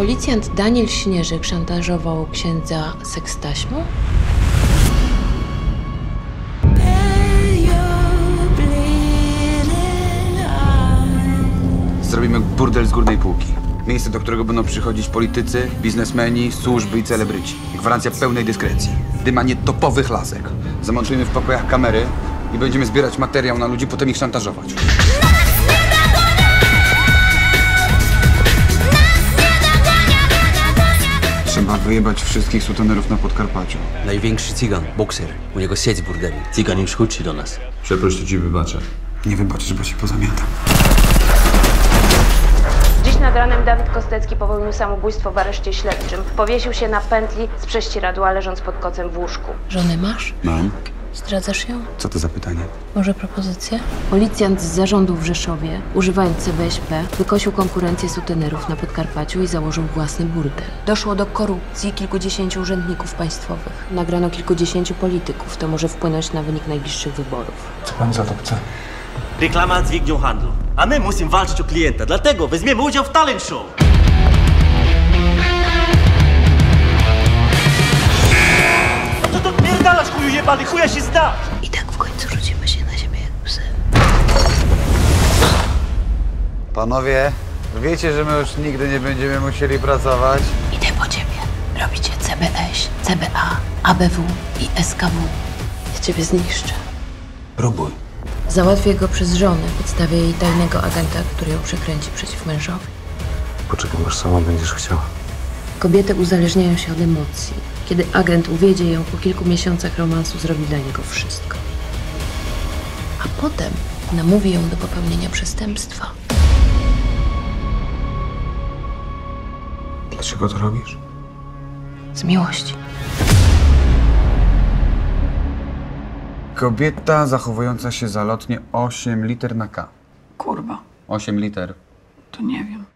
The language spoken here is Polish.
Policjant Daniel Śnieżek szantażował księdza sekstaśmą? Zrobimy burdel z górnej półki. Miejsce, do którego będą przychodzić politycy, biznesmeni, służby i celebryci. Gwarancja pełnej dyskrecji. Dymanie topowych lasek. Zamontujemy w pokojach kamery i będziemy zbierać materiał na ludzi, potem ich szantażować. Trzeba wyjebać wszystkich sutenerów na Podkarpaciu. Największy cygan, bokser. U niego sieć burdeli. Cygan już chodzi do nas. Przeproś, to ci wybaczę. Nie wybaczysz, bo ci pozamiatam. Dziś nad ranem Dawid Kostecki popełnił samobójstwo w areszcie śledczym. Powiesił się na pętli z prześcieradła, leżąc pod kocem w łóżku. Żonę masz? Mam? Zdradzasz ją? Co to za pytanie? Może propozycję? Policjant z zarządu w Rzeszowie, używając CBŚP, wykosił konkurencję sutenerów na Podkarpaciu i założył własny burdel. Doszło do korupcji kilkudziesięciu urzędników państwowych. Nagrano kilkudziesięciu polityków. To może wpłynąć na wynik najbliższych wyborów. Co pan za to chce? Reklama dźwignią handlu. A my musimy walczyć o klienta, dlatego weźmiemy udział w talent show. Jebany, chuja się zda! I tak w końcu rzucimy się na ziemię jak psy. Panowie, wiecie, że my już nigdy nie będziemy musieli pracować? Idę po ciebie. Robicie CBŚ, CBA, ABW i SKW. Ja ciebie zniszczę. Próbuj. Załatwię go przez żonę. Podstawię jej tajnego agenta, który ją przekręci przeciw mężowi. Poczekam, aż sama będziesz chciała. Kobiety uzależniają się od emocji. Kiedy agent uwiedzie ją po kilku miesiącach romansu, zrobi dla niego wszystko. A potem namówi ją do popełnienia przestępstwa. Dlaczego to robisz? Z miłości. Kobieta zachowująca się zalotnie 8 liter na K. Kurwa, 8 liter. to nie wiem.